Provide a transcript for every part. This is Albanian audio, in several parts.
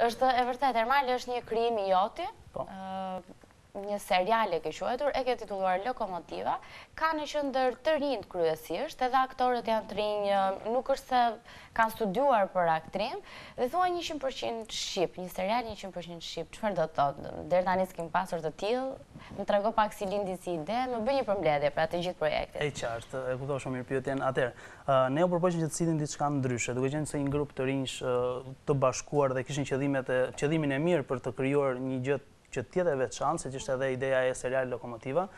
Është e vërtetë, Ermal është një krijim i joti, po, një serial e ke quajtur, e ke titulluar Lokomotiva, ka në qendër të rinjtë kryesisht, edhe aktorët janë të rinj, nuk është se kanë studiuar për aktrim, dhe thua 100% Shqip, një serial 100% Shqip, çfarë do të thotë, deri tani s'kim pasur të tillë, më trego pak si lindi si ide, më bëj një përmledhje pra të gjithë projektit. E qartë, e kuptova shumë mirë pyetjen, atëherë, Ne u përpoqëm që të sjellim diçka ndryshe, duke qenë se një grup të rinjsh të bashkuar dhe kishim qëllimin e mirë për të krijuar një gjë që të jetë e veçantë, siç ishte edhe ideja e serialit Lokomotiva.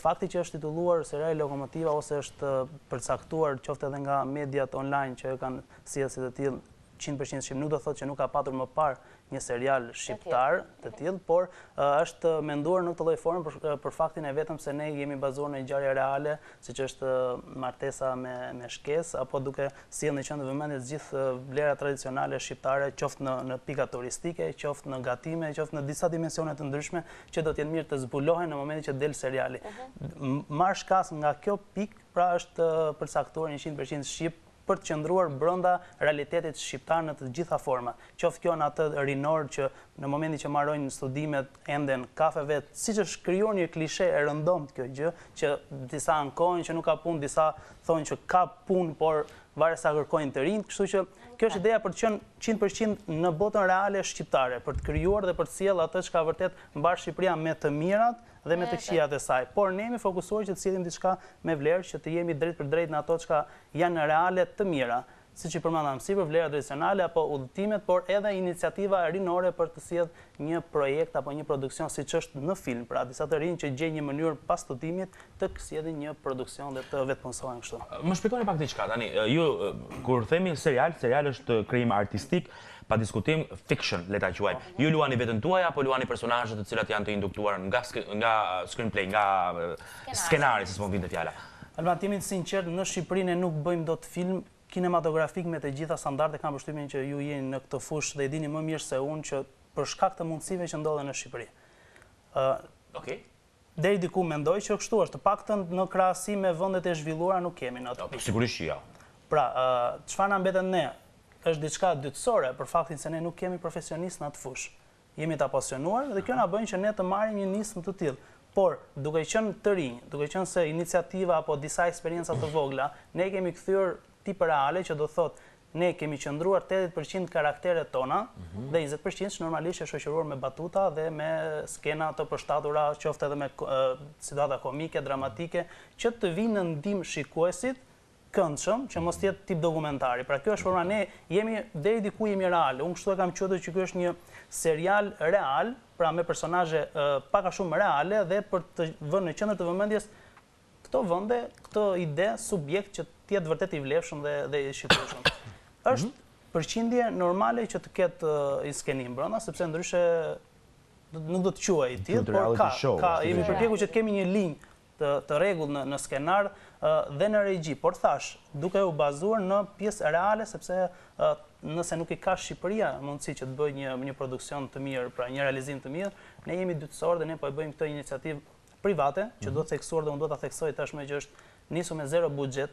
Fakti që është titulluar seriali Lokomotiva ose është përcaktuar qoftë edhe nga mediat online që e kanë sjellë si të tillë, qind për qind shqip nuk do të thotë që nuk ka patur më parë një serial shqiptar të tillë, por është menduar në këtë lloj forme për faktin e vetëm se ne jemi bazuar në ngjarje reale, siç është martesa me shkesë apo duke sjellë në qendër të vëmendjes të gjithë vlerat tradicionale shqiptare, qoftë në pika turistike, qoftë në gatime, qoftë në disa dimensione të ndryshme që do të jenë mirë të zbulohen në momentin që del seriali. Marr shkas nga kjo pikë, pra është përcaktuar 100% shqip për të qëndruar brenda realitetit shqiptar në të gjitha format, qoftë kjo në atë rinor që në momentin që mbarojnë studimet enden kafeve, siç është krijuar një klishe e rëndomtë kjo gjë, që disa ankojnë që nuk ka punë, disa thonë që ka punë, por varet sa kërkojnë të rinjtë, kështu që kjo është ideja për të qenë qind për qind në botën reale shqiptare, për të krijuar dhe për të sjellë atë çka vërtet mbart Shqipëria me të mirat, dhe me të këqijat e saj, por ne jemi fokusuar që të sjellim diçka me vlerë, që të jemi drejtpërdrejt në ato çka janë reale të mira, siç i përmenda më sipër, vlera tradicionale apo udhëtimet, por edhe iniciativa rinore për të sjellë një projekt apo një produksion siç është në film, pra disa të rinj që gjejnë një mënyrë pas studimit të sjellin një produksion dhe të vetëpunësohen kështu. Më shpjegoni pak diçka tani, ju kur themi serial, serial është krijim artistik, Pa diskutim fiction le ta quajmë. Ju luani veten tuaj apo luani personazhe të cilat janë të induktuar nga nga screenplay, nga skenari se s'më vinte fjala. Alban të jemi të sinqertë në Shqipëri ne nuk bëjmë dot film kinematografik me të gjitha standardet kam përshtypjen që ju jeni në këtë fushë dhe e dini më mirë se unë që për shkak të mundësive që ndodhen në Shqipëri ë Deri diku mendoj që kështu është, të paktën në krahasim me vendet e zhvilluara nuk jemi në atë pikë. Po sigurisht që jo. Pra, çfarë na mbetet ne, është diçka dytësore për faktin se ne nuk jemi profesionistë në atë fushë. Jemi të apasionuar dhe kjo na bën që ne të marrim një nismë të tillë. Por, duke qenë të rinj, duke qenë se iniciativa apo disa eksperienca të vogla, ne i kemi kthyer tip reale që do të thotë ne kemi qëndruar tetëdhjetë për qind karakteret tona dhe njëzet për qind normalisht e shoqëruar me batuta dhe me skena të përshtatura qoftë edhe me situata komike, dramatike që të vijnë në ndihmë shikuesit këndshëm që mos të jetë tip dokumentari. Pra kjo është forma ne jemi deri diku jemi real. Unë kështu e kam quajtur që ky është një serial real, pra me personazhe pak a shumë reale dhe për të vënë në qendër të vëmendjes këto vende, këto ide, subjekt që të jetë vërtet i vlefshëm dhe dhe i shikueshëm. Është përqindje normale që të ketë një skenim brenda, sepse ndryshe nuk do të quhej i tillë, por ka, ka, jemi përpjekur që të kemi një linjë të të rregullt në në skenar dhe në regji, por thashë, duke u bazuar në pjesë reale sepse nëse nuk i ka Shqipëria mundësi që të bëjë një një produksion të mirë, pra një realizim të mirë, ne jemi dytësorë dhe ne po e bëjmë këtë iniciativë private, që duhet theksuar dhe unë dua ta theksoj tashmë që është nisur me zero buxhet.